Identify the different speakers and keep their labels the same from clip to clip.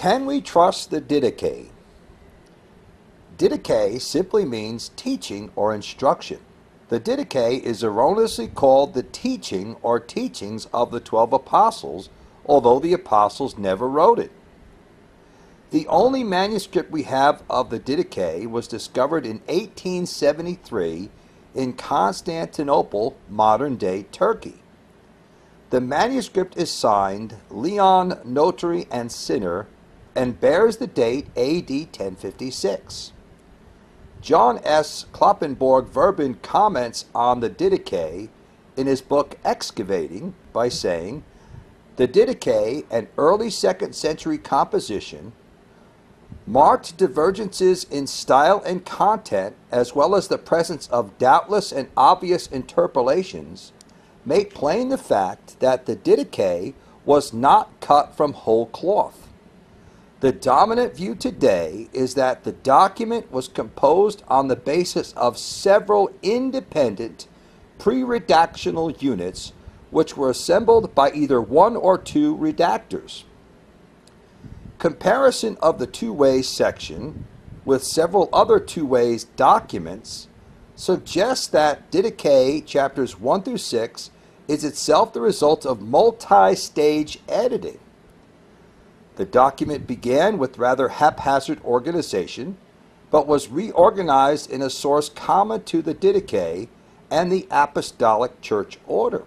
Speaker 1: Can we trust the Didache? Didache simply means teaching or instruction. The Didache is erroneously called the teaching or teachings of the twelve apostles, although the apostles never wrote it. The only manuscript we have of the Didache was discovered in 1873 in Constantinople, modern day Turkey. The manuscript is signed Leon Notary and Sinner and bears the date AD 1056. John S. Kloppenborg Verbin comments on the Didache in his book Excavating by saying, The Didache, an early second century composition, marked divergences in style and content, as well as the presence of doubtless and obvious interpolations, make plain the fact that the Didache was not cut from whole cloth. The dominant view today is that the document was composed on the basis of several independent pre redactional units which were assembled by either one or two redactors. Comparison of the two ways section with several other two ways documents suggests that Didache chapters 1 through 6 is itself the result of multi stage editing. The document began with rather haphazard organization, but was reorganized in a source common to the Didache and the Apostolic Church Order.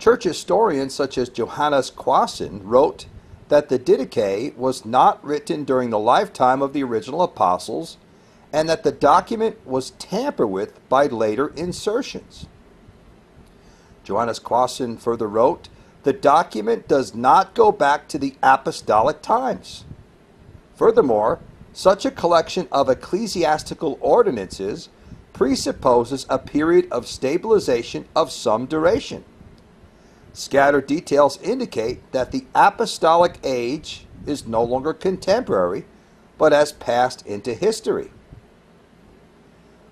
Speaker 1: Church historians such as Johannes Quasten wrote that the Didache was not written during the lifetime of the original apostles and that the document was tampered with by later insertions. Johannes Quasten further wrote, the document does not go back to the apostolic times. Furthermore, such a collection of ecclesiastical ordinances presupposes a period of stabilization of some duration. Scattered details indicate that the apostolic age is no longer contemporary, but has passed into history.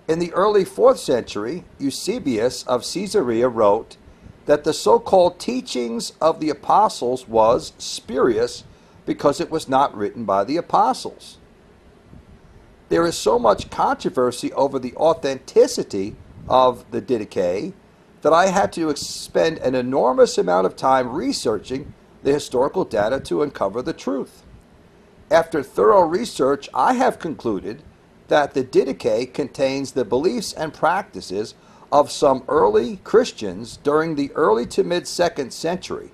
Speaker 1: In the early 4th century, Eusebius of Caesarea wrote that the so called teachings of the apostles was spurious because it was not written by the apostles. There is so much controversy over the authenticity of the Didache that I had to spend an enormous amount of time researching the historical data to uncover the truth. After thorough research, I have concluded that the Didache contains the beliefs and practices of some early Christians during the early to mid second century.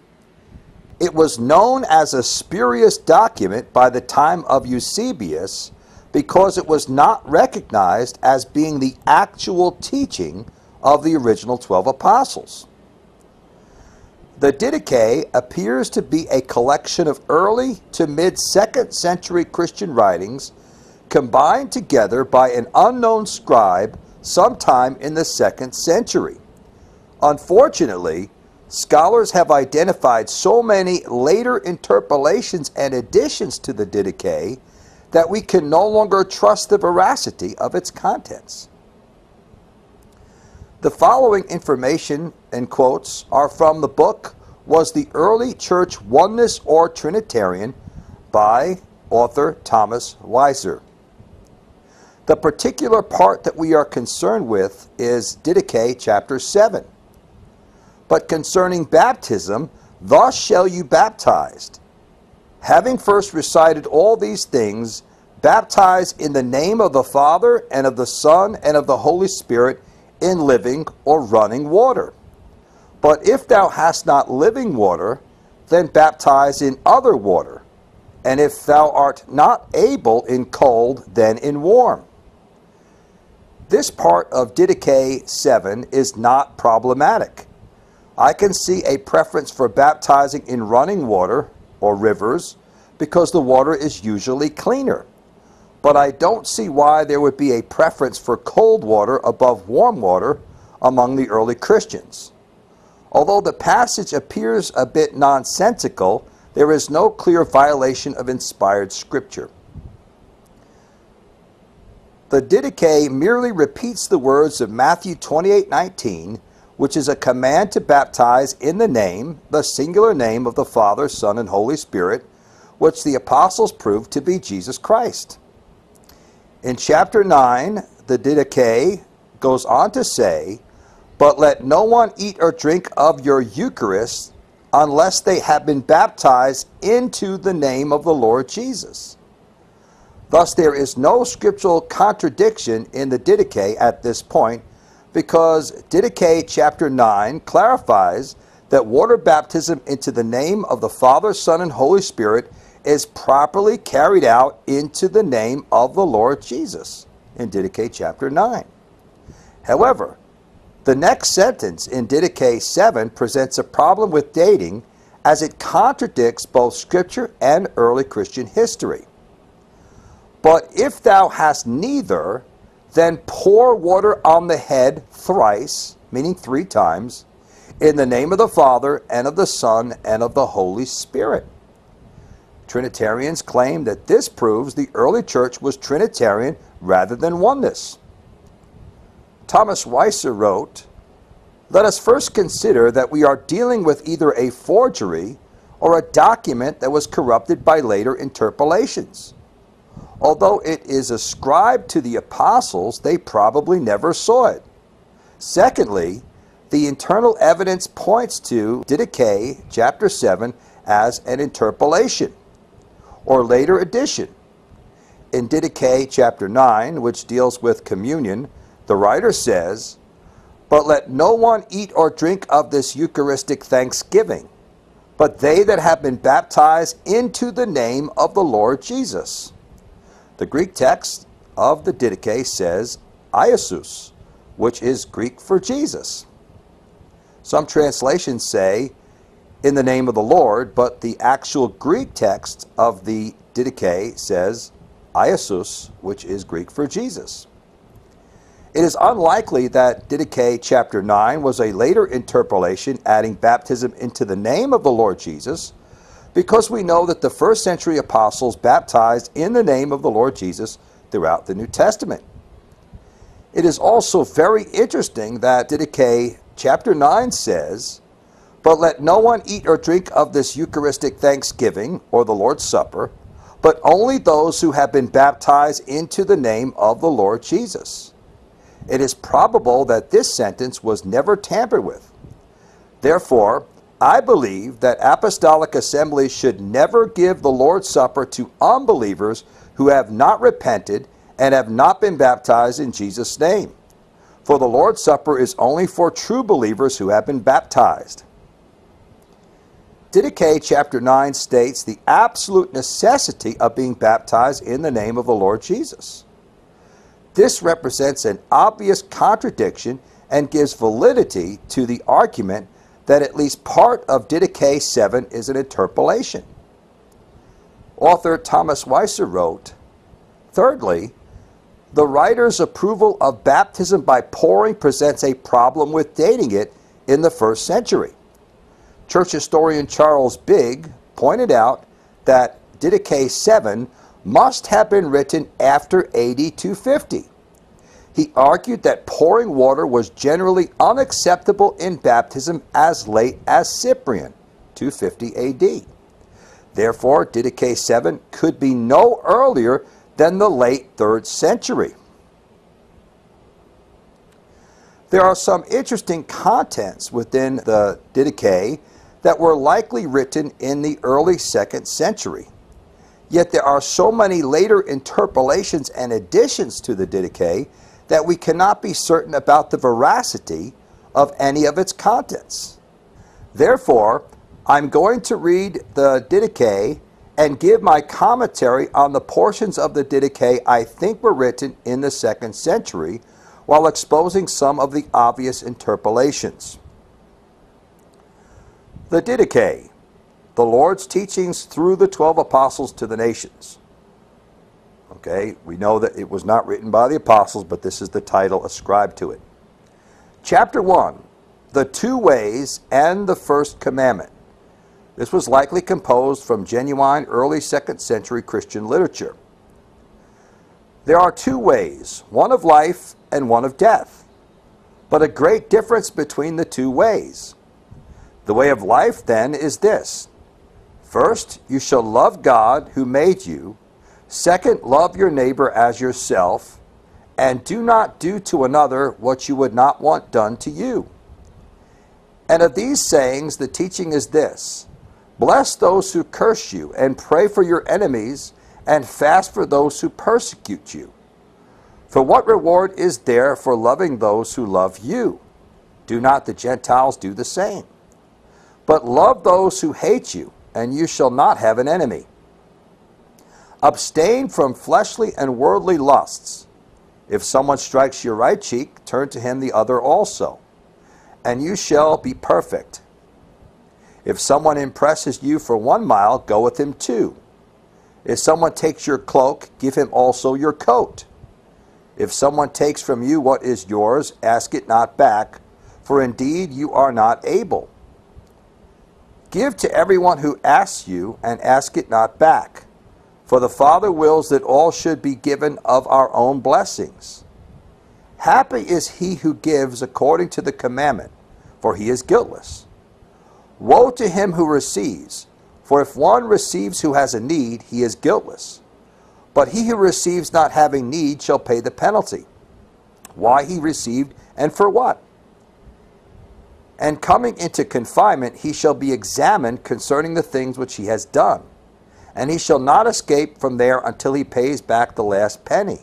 Speaker 1: It was known as a spurious document by the time of Eusebius because it was not recognized as being the actual teaching of the original 12 apostles. The Didache appears to be a collection of early to mid second century Christian writings combined together by an unknown scribe sometime in the second century. Unfortunately, scholars have identified so many later interpolations and additions to the Didache that we can no longer trust the veracity of its contents. The following information and quotes are from the book Was the Early Church Oneness or Trinitarian by author Thomas Weisser. The particular part that we are concerned with is Didache chapter 7. But concerning baptism, thus shall you baptized. Having first recited all these things, baptize in the name of the Father and of the Son and of the Holy Spirit in living or running water. But if thou hast not living water, then baptize in other water. And if thou art not able in cold, then in warm. This part of Didache 7 is not problematic. I can see a preference for baptizing in running water or rivers because the water is usually cleaner but I don't see why there would be a preference for cold water above warm water among the early Christians. Although the passage appears a bit nonsensical, there is no clear violation of inspired scripture. The Didache merely repeats the words of Matthew 28:19, which is a command to baptize in the name, the singular name of the Father, Son, and Holy Spirit, which the apostles proved to be Jesus Christ. In chapter 9, the Didache goes on to say, But let no one eat or drink of your Eucharist unless they have been baptized into the name of the Lord Jesus. Thus, there is no scriptural contradiction in the Didache at this point because Didache chapter 9 clarifies that water baptism into the name of the Father, Son, and Holy Spirit is properly carried out into the name of the Lord Jesus in Didache chapter 9. However, the next sentence in Didache 7 presents a problem with dating as it contradicts both Scripture and early Christian history. But if thou hast neither, then pour water on the head thrice, meaning three times, in the name of the Father, and of the Son, and of the Holy Spirit. Trinitarians claim that this proves the early church was Trinitarian rather than oneness. Thomas Weisser wrote, Let us first consider that we are dealing with either a forgery or a document that was corrupted by later interpolations. Although it is ascribed to the apostles, they probably never saw it. Secondly, the internal evidence points to Didache chapter 7 as an interpolation or later addition. In Didache chapter 9, which deals with communion, the writer says, But let no one eat or drink of this Eucharistic thanksgiving, but they that have been baptized into the name of the Lord Jesus. The Greek text of the Didache says Iesus, which is Greek for Jesus. Some translations say in the name of the Lord, but the actual Greek text of the Didache says Iesus, which is Greek for Jesus. It is unlikely that Didache chapter 9 was a later interpolation adding baptism into the name of the Lord Jesus, because we know that the first century apostles baptized in the name of the Lord Jesus throughout the New Testament. It is also very interesting that Didache chapter 9 says, But let no one eat or drink of this Eucharistic thanksgiving, or the Lord's Supper, but only those who have been baptized into the name of the Lord Jesus. It is probable that this sentence was never tampered with. Therefore, I believe that apostolic assemblies should never give the Lord's Supper to unbelievers who have not repented and have not been baptized in Jesus' name. For the Lord's Supper is only for true believers who have been baptized. Didache chapter 9 states the absolute necessity of being baptized in the name of the Lord Jesus. This represents an obvious contradiction and gives validity to the argument that at least part of Didache 7 is an interpolation. Author Thomas Weisser wrote, Thirdly, the writer's approval of baptism by pouring presents a problem with dating it in the first century. Church historian Charles Bigg pointed out that Didache 7 must have been written after AD 250. He argued that pouring water was generally unacceptable in baptism as late as Cyprian, 250 AD. Therefore, Didache 7 could be no earlier than the late 3rd century. There are some interesting contents within the Didache that were likely written in the early 2nd century. Yet there are so many later interpolations and additions to the Didache that we cannot be certain about the veracity of any of its contents. Therefore, I'm going to read the Didache and give my commentary on the portions of the Didache I think were written in the second century while exposing some of the obvious interpolations. The Didache, the Lord's teachings through the 12 apostles to the nations. Okay, we know that it was not written by the apostles, but this is the title ascribed to it. Chapter 1 The Two Ways and the First Commandment. This was likely composed from genuine early second century Christian literature. There are two ways, one of life and one of death, but a great difference between the two ways. The way of life, then, is this First, you shall love God who made you. Second, love your neighbor as yourself. And do not do to another what you would not want done to you. And of these sayings, the teaching is this Bless those who curse you, and pray for your enemies, and fast for those who persecute you. For what reward is there for loving those who love you? Do not the Gentiles do the same? But love those who hate you, and you shall not have an enemy. Abstain from fleshly and worldly lusts. If someone strikes your right cheek, turn to him the other also, and you shall be perfect. If someone impresses you for one mile, go with him two. If someone takes your cloak, give him also your coat. If someone takes from you what is yours, ask it not back, for indeed you are not able. Give to everyone who asks you, and ask it not back. For the Father wills that all should be given of our own blessings. Happy is he who gives according to the commandment, for he is guiltless. Woe to him who receives, for if one receives who has a need, he is guiltless. But he who receives not having need shall pay the penalty. Why he received, and for what? And coming into confinement, he shall be examined concerning the things which he has done and he shall not escape from there until he pays back the last penny.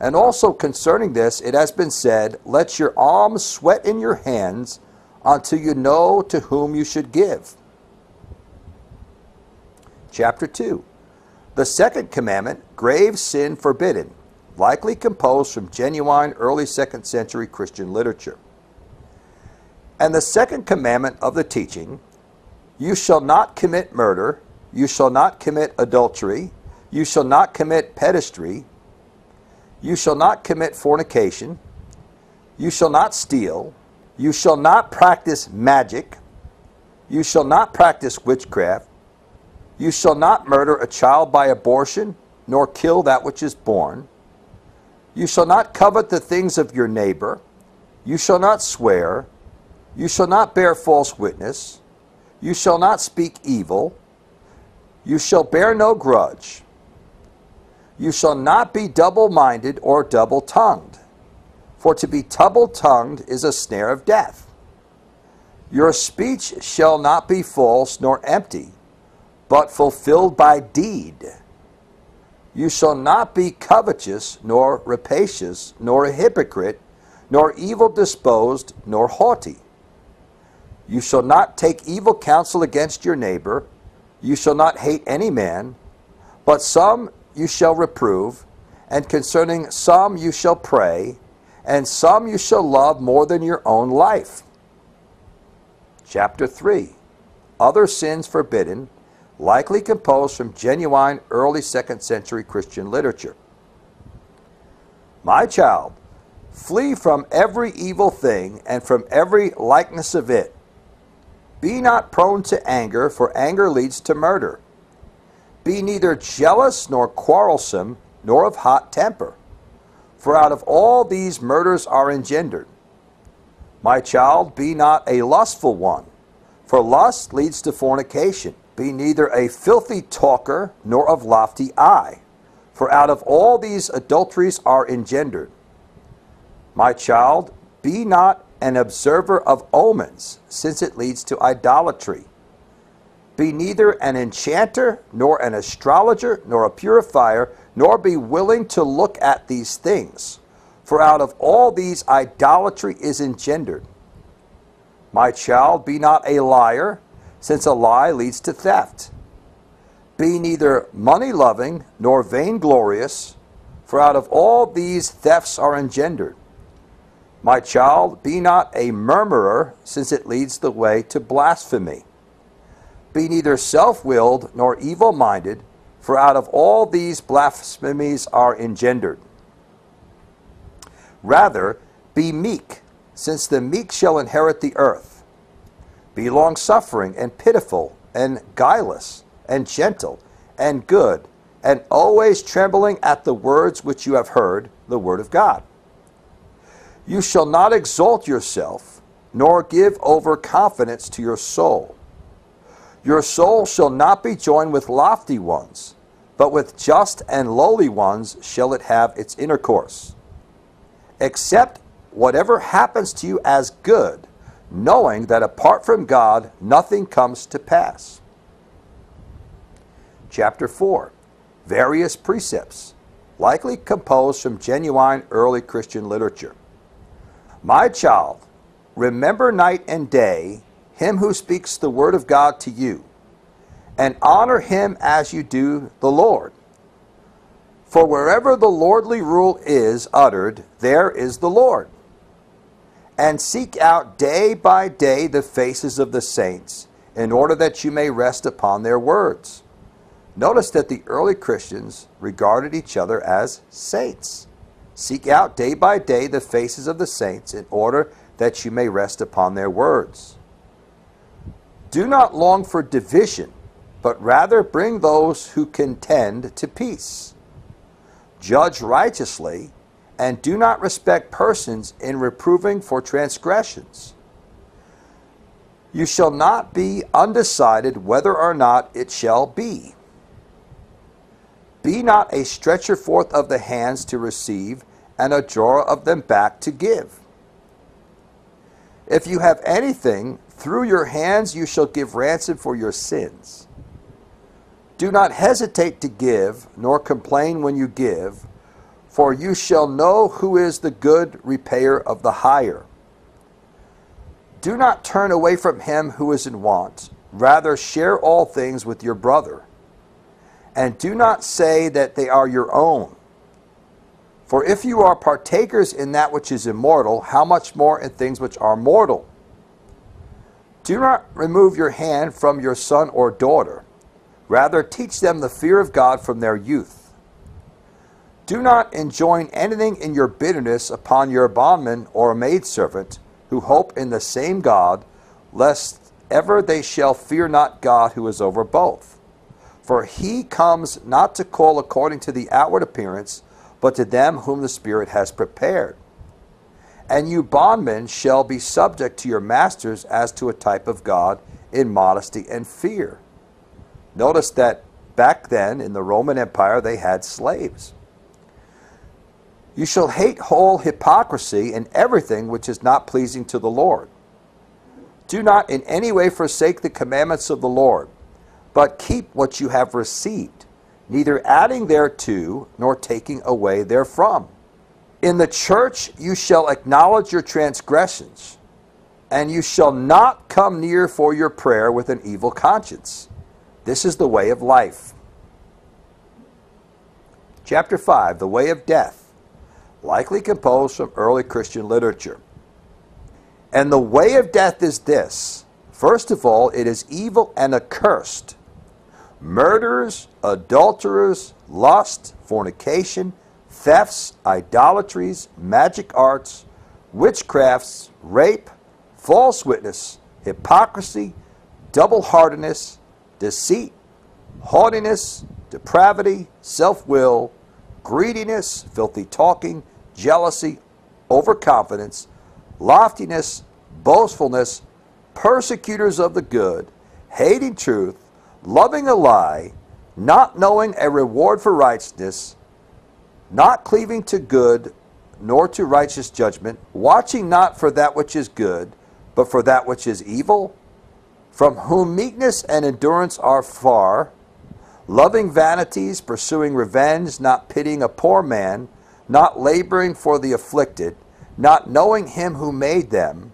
Speaker 1: And also concerning this, it has been said, Let your alms sweat in your hands until you know to whom you should give. Chapter 2 The second commandment, grave sin forbidden, likely composed from genuine early second century Christian literature. And the second commandment of the teaching, You shall not commit murder you shall not commit adultery. You shall not commit pederasty. You shall not commit fornication. You shall not steal. You shall not practice magic. You shall not practice witchcraft. You shall not murder a child by abortion, nor kill that which is born. You shall not covet the things of your neighbor. You shall not swear. You shall not bear false witness. You shall not speak evil. You shall bear no grudge. You shall not be double minded or double tongued, for to be double tongued is a snare of death. Your speech shall not be false nor empty, but fulfilled by deed. You shall not be covetous, nor rapacious, nor a hypocrite, nor evil disposed, nor haughty. You shall not take evil counsel against your neighbor you shall not hate any man, but some you shall reprove, and concerning some you shall pray, and some you shall love more than your own life. Chapter 3 Other sins forbidden, likely composed from genuine early second century Christian literature. My child, flee from every evil thing and from every likeness of it be not prone to anger, for anger leads to murder. Be neither jealous nor quarrelsome, nor of hot temper. For out of all these murders are engendered. My child, be not a lustful one, for lust leads to fornication. Be neither a filthy talker, nor of lofty eye, for out of all these adulteries are engendered. My child, be not an observer of omens, since it leads to idolatry. Be neither an enchanter, nor an astrologer, nor a purifier, nor be willing to look at these things. For out of all these idolatry is engendered. My child, be not a liar, since a lie leads to theft. Be neither money loving nor vainglorious, for out of all these thefts are engendered. My child, be not a murmurer, since it leads the way to blasphemy. Be neither self willed nor evil minded, for out of all these blasphemies are engendered. Rather, be meek, since the meek shall inherit the earth. Be long suffering and pitiful, and guileless, and gentle, and good, and always trembling at the words which you have heard, the word of God. You shall not exalt yourself, nor give over confidence to your soul. Your soul shall not be joined with lofty ones, but with just and lowly ones shall it have its intercourse. Accept whatever happens to you as good, knowing that apart from God nothing comes to pass. Chapter 4 Various Precepts, likely composed from genuine early Christian literature. My child, remember night and day him who speaks the word of God to you, and honor him as you do the Lord. For wherever the lordly rule is uttered, there is the Lord. And seek out day by day the faces of the saints, in order that you may rest upon their words. Notice that the early Christians regarded each other as saints. Seek out day by day the faces of the saints, in order that you may rest upon their words. Do not long for division, but rather bring those who contend to peace. Judge righteously, and do not respect persons in reproving for transgressions. You shall not be undecided whether or not it shall be. Be not a stretcher forth of the hands to receive, and a drawer of them back to give. If you have anything through your hands you shall give ransom for your sins. Do not hesitate to give, nor complain when you give, for you shall know who is the good repayer of the hire. Do not turn away from him who is in want, rather, share all things with your brother. And do not say that they are your own. For if you are partakers in that which is immortal, how much more in things which are mortal? Do not remove your hand from your son or daughter. Rather, teach them the fear of God from their youth. Do not enjoin anything in your bitterness upon your bondman or maidservant who hope in the same God, lest ever they shall fear not God who is over both. For he comes not to call according to the outward appearance, but to them whom the Spirit has prepared. And you bondmen shall be subject to your masters as to a type of God in modesty and fear. Notice that back then in the Roman Empire they had slaves. You shall hate whole hypocrisy and everything which is not pleasing to the Lord. Do not in any way forsake the commandments of the Lord, but keep what you have received, neither adding thereto nor taking away therefrom in the church you shall acknowledge your transgressions, and you shall not come near for your prayer with an evil conscience. This is the way of life. Chapter 5 The Way of Death, likely composed from early Christian literature. And the way of death is this first of all, it is evil and accursed. Murderers, adulterers, lust, fornication, thefts, idolatries, magic arts, witchcrafts, rape, false witness, hypocrisy, double heartedness, deceit, haughtiness, depravity, self will, greediness, filthy talking, jealousy, overconfidence, loftiness, boastfulness, persecutors of the good, hating truth, loving a lie, not knowing a reward for righteousness, not cleaving to good, nor to righteous judgment, watching not for that which is good, but for that which is evil, from whom meekness and endurance are far, loving vanities, pursuing revenge, not pitying a poor man, not laboring for the afflicted, not knowing him who made them,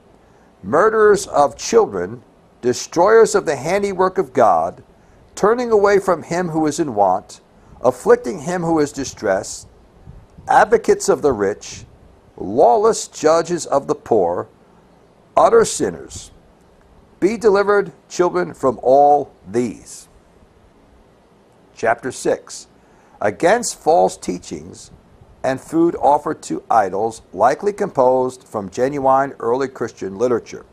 Speaker 1: murderers of children, destroyers of the handiwork of God, turning away from him who is in want, afflicting him who is distressed, advocates of the rich, lawless judges of the poor, utter sinners. Be delivered, children, from all these. Chapter 6 Against false teachings and food offered to idols, likely composed from genuine early Christian literature.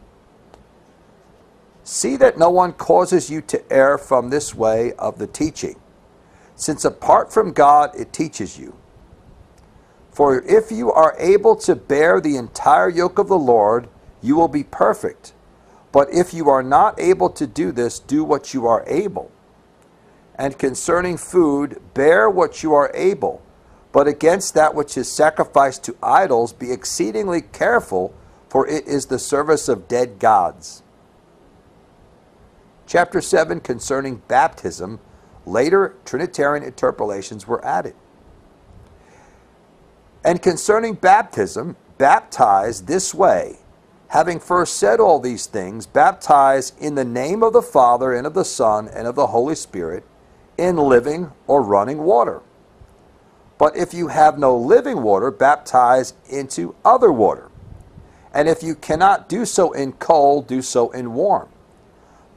Speaker 1: See that no one causes you to err from this way of the teaching, since apart from God it teaches you for if you are able to bear the entire yoke of the Lord, you will be perfect. But if you are not able to do this, do what you are able. And concerning food, bear what you are able. But against that which is sacrificed to idols, be exceedingly careful, for it is the service of dead gods. Chapter 7 concerning baptism, later Trinitarian interpolations were added. And concerning baptism, baptize this way having first said all these things, baptize in the name of the Father and of the Son and of the Holy Spirit in living or running water. But if you have no living water, baptize into other water. And if you cannot do so in cold, do so in warm.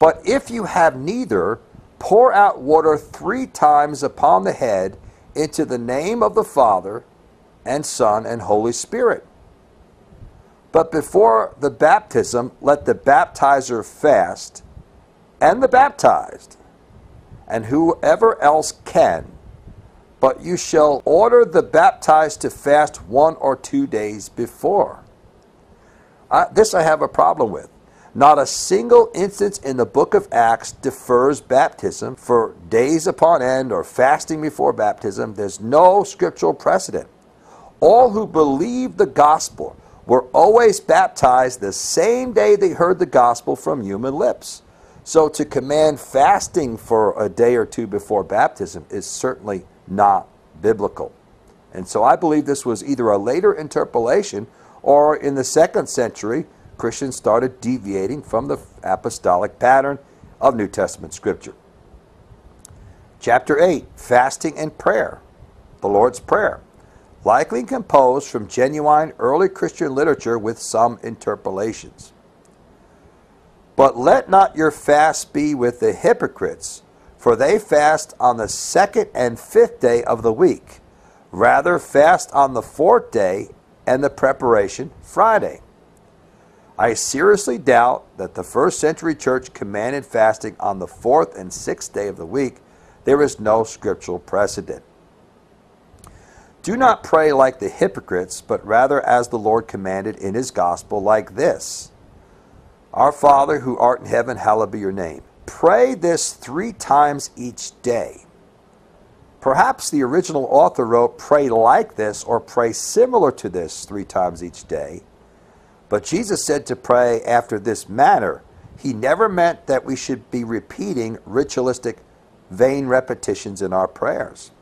Speaker 1: But if you have neither, pour out water three times upon the head into the name of the Father and Son and Holy Spirit but before the baptism, let the baptizer fast and the baptized, and whoever else can. But you shall order the baptized to fast one or two days before. This I have a problem with. Not a single instance in the book of Acts defers baptism for days upon end or fasting before baptism. There's no scriptural precedent. All who believed the gospel were always baptized the same day they heard the gospel from human lips. So to command fasting for a day or two before baptism is certainly not biblical. And so I believe this was either a later interpolation or in the second century, Christians started deviating from the apostolic pattern of New Testament scripture. Chapter 8 Fasting and Prayer, the Lord's Prayer likely composed from genuine early Christian literature with some interpolations. But let not your fast be with the hypocrites, for they fast on the second and fifth day of the week. Rather, fast on the fourth day and the preparation Friday. I seriously doubt that the first century church commanded fasting on the fourth and sixth day of the week. There is no scriptural precedent. Do not pray like the hypocrites, but rather as the Lord commanded in his gospel, like this Our Father who art in heaven, hallowed be your name. Pray this three times each day. Perhaps the original author wrote, Pray like this or pray similar to this three times each day. But Jesus said to pray after this manner. He never meant that we should be repeating ritualistic, vain repetitions in our prayers.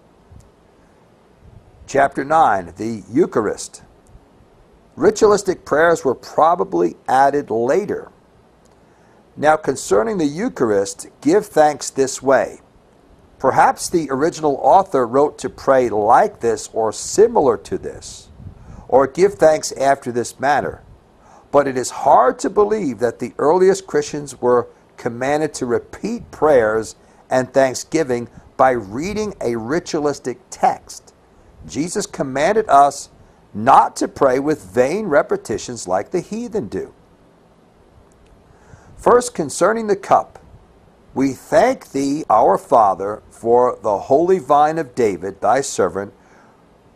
Speaker 1: Chapter 9, the Eucharist. Ritualistic prayers were probably added later. Now, concerning the Eucharist, give thanks this way. Perhaps the original author wrote to pray like this or similar to this, or give thanks after this manner. But it is hard to believe that the earliest Christians were commanded to repeat prayers and thanksgiving by reading a ritualistic text. Jesus commanded us not to pray with vain repetitions like the heathen do. First, concerning the cup, we thank thee, our Father, for the holy vine of David, thy servant,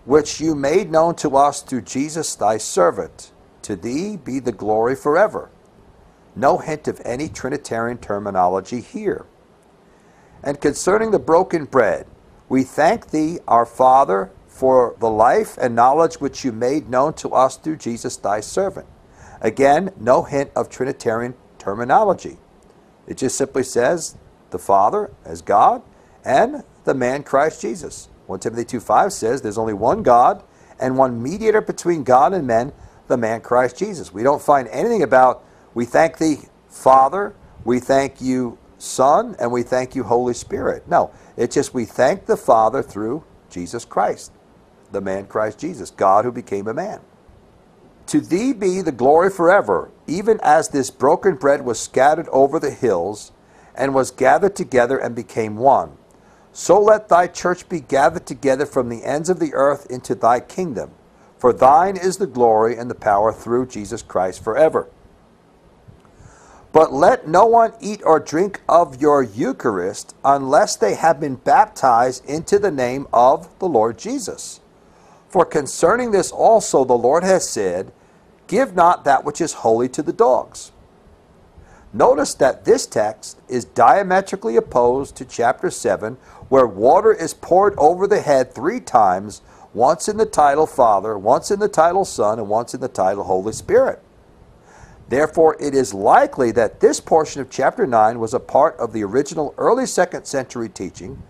Speaker 1: which you made known to us through Jesus, thy servant. To thee be the glory forever. No hint of any Trinitarian terminology here. And concerning the broken bread, we thank thee, our Father, for the life and knowledge which you made known to us through Jesus thy servant. Again, no hint of Trinitarian terminology. It just simply says the Father as God and the man Christ Jesus. 1 Timothy 2 5 says there's only one God and one mediator between God and men, the man Christ Jesus. We don't find anything about we thank thee, Father, we thank you, Son, and we thank you, Holy Spirit. No, it's just we thank the Father through Jesus Christ the man Christ Jesus, God who became a man. To thee be the glory forever, even as this broken bread was scattered over the hills, and was gathered together and became one. So let thy church be gathered together from the ends of the earth into thy kingdom. For thine is the glory and the power through Jesus Christ forever. But let no one eat or drink of your Eucharist unless they have been baptized into the name of the Lord Jesus. For concerning this also the Lord has said, Give not that which is holy to the dogs. Notice that this text is diametrically opposed to chapter 7, where water is poured over the head three times, once in the title Father, once in the title Son, and once in the title Holy Spirit. Therefore, it is likely that this portion of chapter 9 was a part of the original early second century teaching,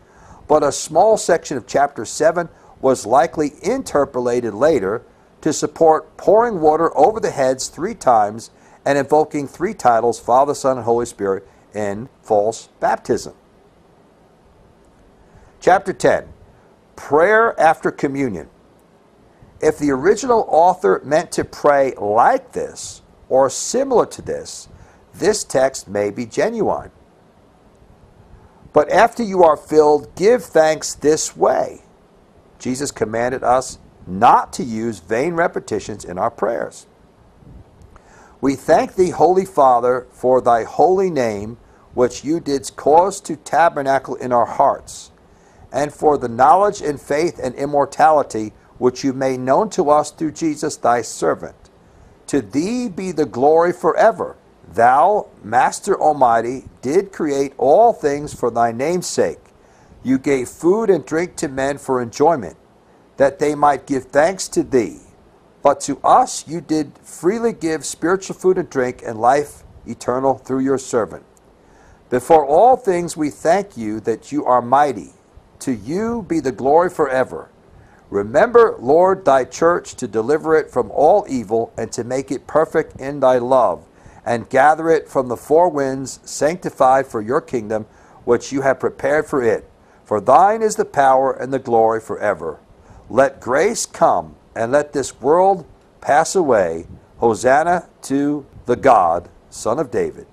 Speaker 1: but a small section of chapter 7 was likely interpolated later to support pouring water over the heads three times and invoking three titles Father, Son, and Holy Spirit in false baptism. Chapter 10 Prayer after Communion. If the original author meant to pray like this or similar to this, this text may be genuine. But after you are filled, give thanks this way. Jesus commanded us not to use vain repetitions in our prayers. We thank thee, Holy Father, for thy holy name, which you didst cause to tabernacle in our hearts, and for the knowledge and faith and immortality which you made known to us through Jesus thy servant. To thee be the glory forever. Thou, Master Almighty, did create all things for thy name's sake. You gave food and drink to men for enjoyment, that they might give thanks to thee. But to us you did freely give spiritual food and drink and life eternal through your servant. Before all things we thank you that you are mighty. To you be the glory forever. Remember, Lord, thy church to deliver it from all evil and to make it perfect in thy love, and gather it from the four winds, sanctified for your kingdom, which you have prepared for it. For thine is the power and the glory forever. Let grace come and let this world pass away. Hosanna to the God, Son of David.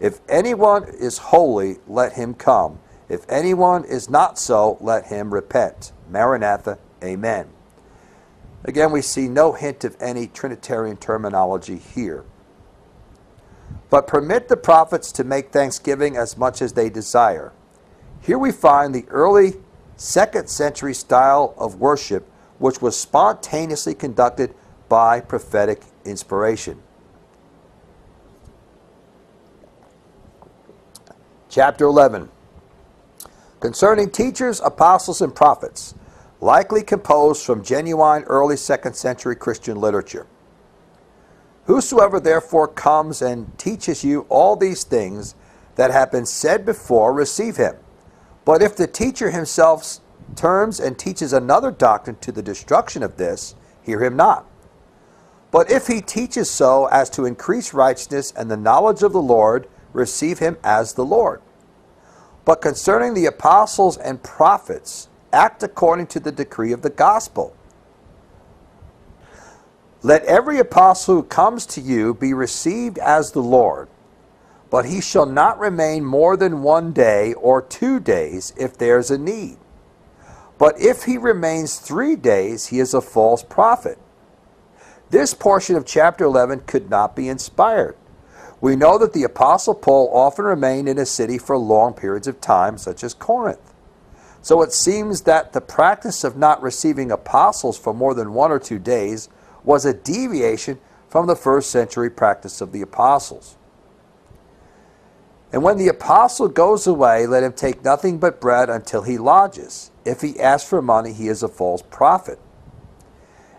Speaker 1: If anyone is holy, let him come. If anyone is not so, let him repent. Maranatha, Amen. Again, we see no hint of any Trinitarian terminology here. But permit the prophets to make thanksgiving as much as they desire. Here we find the early second century style of worship which was spontaneously conducted by prophetic inspiration. Chapter 11 Concerning teachers, apostles, and prophets, likely composed from genuine early second century Christian literature. Whosoever therefore comes and teaches you all these things that have been said before, receive him. But if the teacher himself turns and teaches another doctrine to the destruction of this, hear him not. But if he teaches so as to increase righteousness and the knowledge of the Lord, receive him as the Lord. But concerning the apostles and prophets, act according to the decree of the gospel. Let every apostle who comes to you be received as the Lord, but he shall not remain more than one day or two days if there is a need. But if he remains three days, he is a false prophet. This portion of chapter 11 could not be inspired. We know that the Apostle Paul often remained in a city for long periods of time, such as Corinth. So it seems that the practice of not receiving apostles for more than one or two days was a deviation from the first century practice of the apostles. And when the apostle goes away, let him take nothing but bread until he lodges. If he asks for money, he is a false prophet.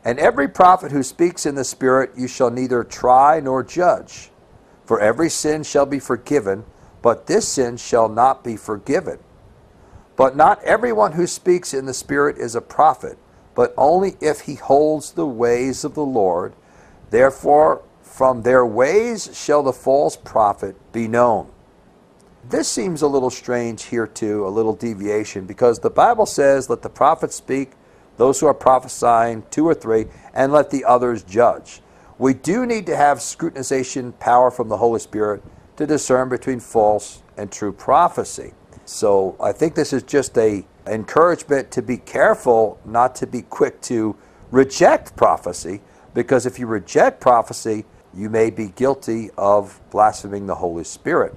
Speaker 1: And every prophet who speaks in the Spirit you shall neither try nor judge. For every sin shall be forgiven, but this sin shall not be forgiven. But not everyone who speaks in the Spirit is a prophet, but only if he holds the ways of the Lord. Therefore, from their ways shall the false prophet be known. This seems a little strange here too, a little deviation, because the Bible says, Let the prophets speak, those who are prophesying, two or three, and let the others judge. We do need to have scrutinization power from the Holy Spirit to discern between false and true prophecy. So I think this is just a encouragement to be careful not to be quick to reject prophecy, because if you reject prophecy, you may be guilty of blaspheming the Holy Spirit.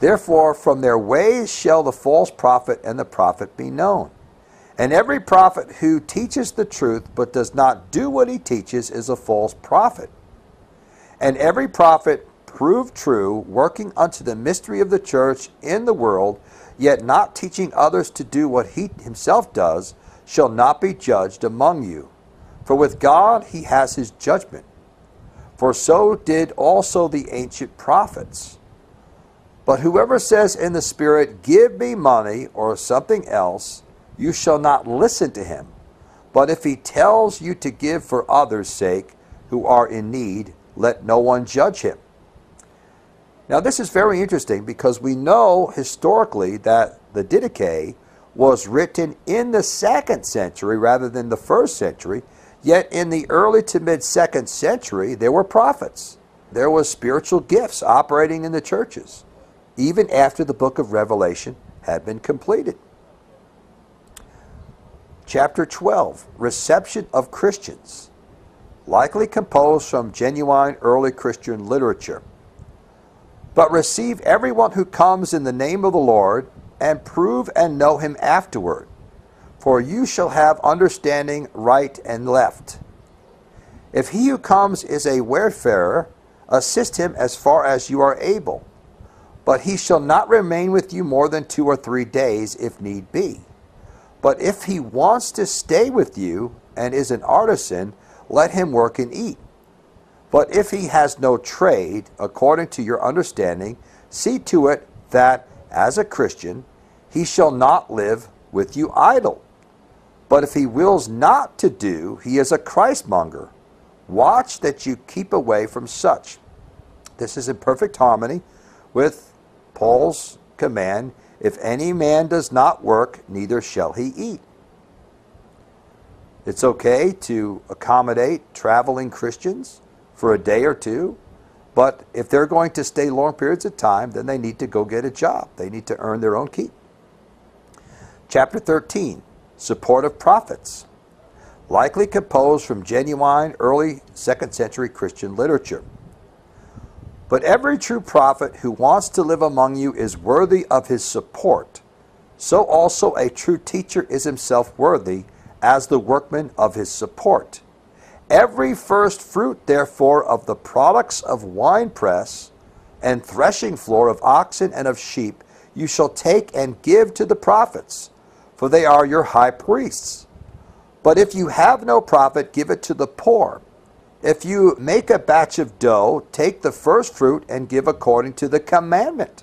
Speaker 1: Therefore, from their ways shall the false prophet and the prophet be known. And every prophet who teaches the truth but does not do what he teaches is a false prophet. And every prophet proved true, working unto the mystery of the church in the world, yet not teaching others to do what he himself does, shall not be judged among you. For with God he has his judgment. For so did also the ancient prophets. But whoever says in the Spirit, Give me money or something else, you shall not listen to him. But if he tells you to give for others' sake who are in need, let no one judge him. Now, this is very interesting because we know historically that the Didache was written in the second century rather than the first century, yet in the early to mid second century, there were prophets. There was spiritual gifts operating in the churches, even after the book of Revelation had been completed. Chapter 12 Reception of Christians, likely composed from genuine early Christian literature. But receive everyone who comes in the name of the Lord, and prove and know him afterward. For you shall have understanding right and left. If he who comes is a wayfarer, assist him as far as you are able. But he shall not remain with you more than two or three days, if need be. But if he wants to stay with you and is an artisan, let him work and eat. But if he has no trade, according to your understanding, see to it that, as a Christian, he shall not live with you idle. But if he wills not to do, he is a Christmonger. Watch that you keep away from such. This is in perfect harmony with Paul's command if any man does not work, neither shall he eat. It's okay to accommodate traveling Christians for a day or two, but if they're going to stay long periods of time, then they need to go get a job. They need to earn their own keep. Chapter 13 Support of Prophets, likely composed from genuine early second century Christian literature. But every true prophet who wants to live among you is worthy of his support. So also a true teacher is himself worthy as the workman of his support. Every first fruit, therefore, of the products of winepress and threshing floor of oxen and of sheep, you shall take and give to the prophets, for they are your high priests. But if you have no prophet, give it to the poor. If you make a batch of dough, take the first fruit and give according to the commandment.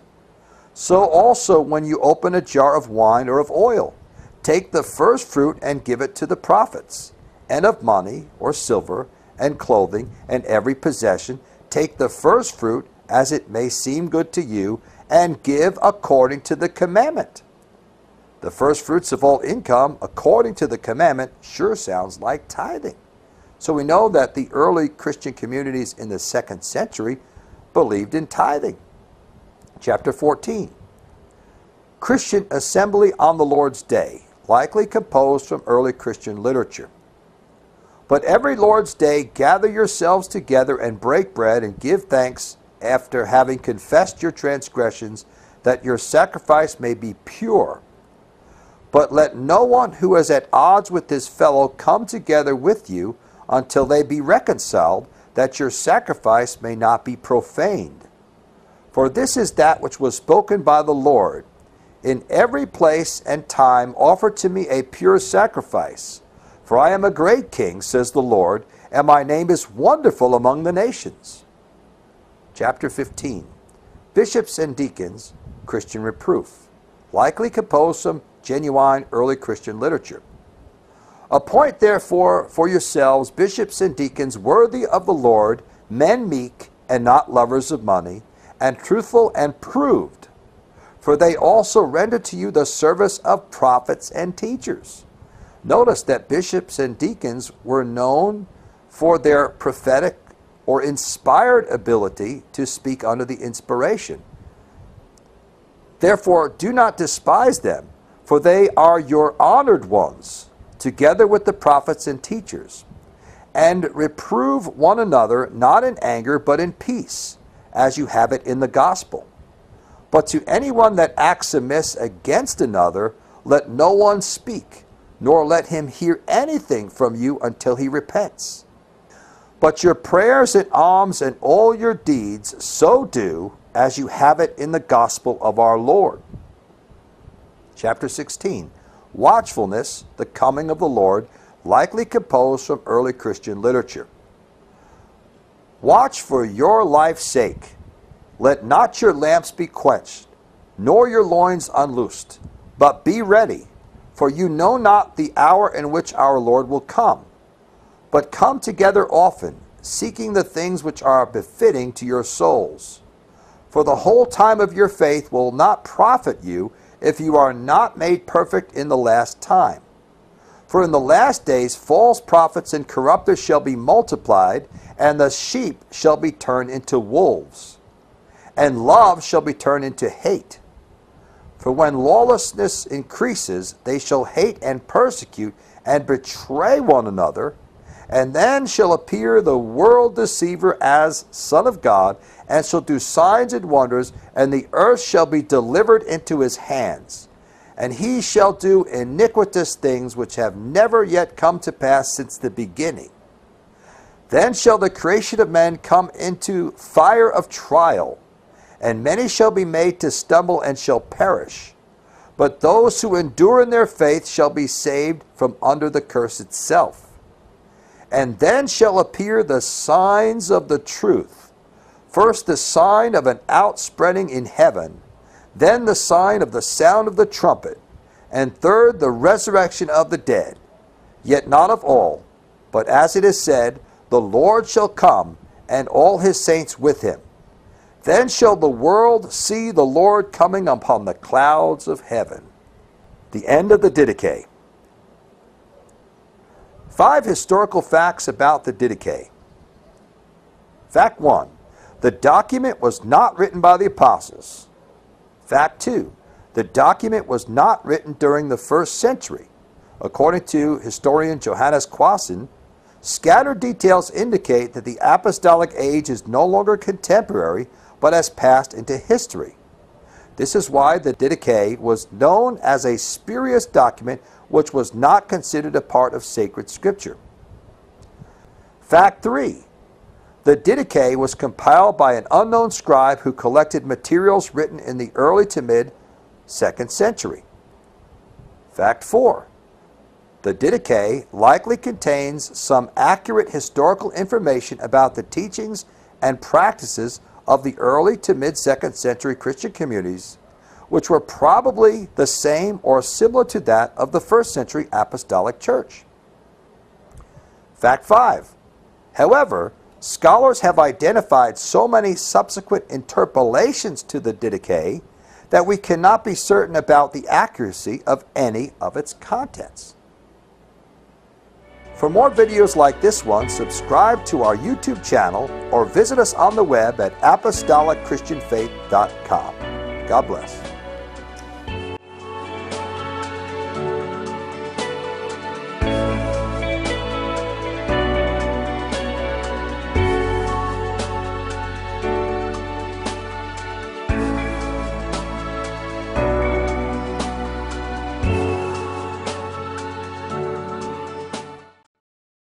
Speaker 1: So also when you open a jar of wine or of oil, take the first fruit and give it to the prophets. And of money or silver and clothing and every possession, take the first fruit as it may seem good to you, and give according to the commandment. The first fruits of all income, according to the commandment, sure sounds like tithing. So we know that the early Christian communities in the second century believed in tithing. Chapter 14 Christian assembly on the Lord's Day, likely composed from early Christian literature. But every Lord's Day, gather yourselves together and break bread and give thanks after having confessed your transgressions, that your sacrifice may be pure. But let no one who is at odds with his fellow come together with you until they be reconciled, that your sacrifice may not be profaned. For this is that which was spoken by the Lord. In every place and time offer to me a pure sacrifice. For I am a great king, says the Lord, and my name is wonderful among the nations. Chapter 15 Bishops and Deacons, Christian Reproof. Likely composed some genuine early Christian literature. Appoint therefore for yourselves bishops and deacons worthy of the Lord, men meek and not lovers of money, and truthful and proved. For they also render to you the service of prophets and teachers. Notice that bishops and deacons were known for their prophetic or inspired ability to speak under the inspiration. Therefore, do not despise them, for they are your honored ones together with the prophets and teachers, and reprove one another not in anger, but in peace, as you have it in the gospel. But to anyone that acts amiss against another, let no one speak, nor let him hear anything from you until he repents. But your prayers and alms and all your deeds so do as you have it in the gospel of our Lord. Chapter 16 Watchfulness, the coming of the Lord, likely composed from early Christian literature. Watch for your life's sake. Let not your lamps be quenched, nor your loins unloosed, but be ready, for you know not the hour in which our Lord will come. But come together often, seeking the things which are befitting to your souls. For the whole time of your faith will not profit you if you are not made perfect in the last time. For in the last days false prophets and corrupters shall be multiplied, and the sheep shall be turned into wolves, and love shall be turned into hate. For when lawlessness increases, they shall hate and persecute and betray one another and then shall appear the world deceiver as Son of God, and shall do signs and wonders, and the earth shall be delivered into his hands. And he shall do iniquitous things which have never yet come to pass since the beginning. Then shall the creation of men come into fire of trial, and many shall be made to stumble and shall perish. But those who endure in their faith shall be saved from under the curse itself. And then shall appear the signs of the truth. First, the sign of an outspreading in heaven, then the sign of the sound of the trumpet, and third, the resurrection of the dead. Yet not of all, but as it is said, the Lord shall come, and all his saints with him. Then shall the world see the Lord coming upon the clouds of heaven. The end of the Didache. Five historical facts about the Didache. Fact 1. The document was not written by the apostles. Fact 2. The document was not written during the first century. According to historian Johannes Quasten, scattered details indicate that the apostolic age is no longer contemporary but has passed into history. This is why the Didache was known as a spurious document which was not considered a part of sacred scripture. Fact 3. The Didache was compiled by an unknown scribe who collected materials written in the early to mid 2nd century. Fact 4. The Didache likely contains some accurate historical information about the teachings and practices of the early to mid 2nd century Christian communities which were probably the same or similar to that of the first century apostolic church. Fact 5. However, scholars have identified so many subsequent interpolations to the Didache that we cannot be certain about the accuracy of any of its contents. For more videos like this one, subscribe to our YouTube channel or visit us on the web at apostolicchristianfaith.com. God bless.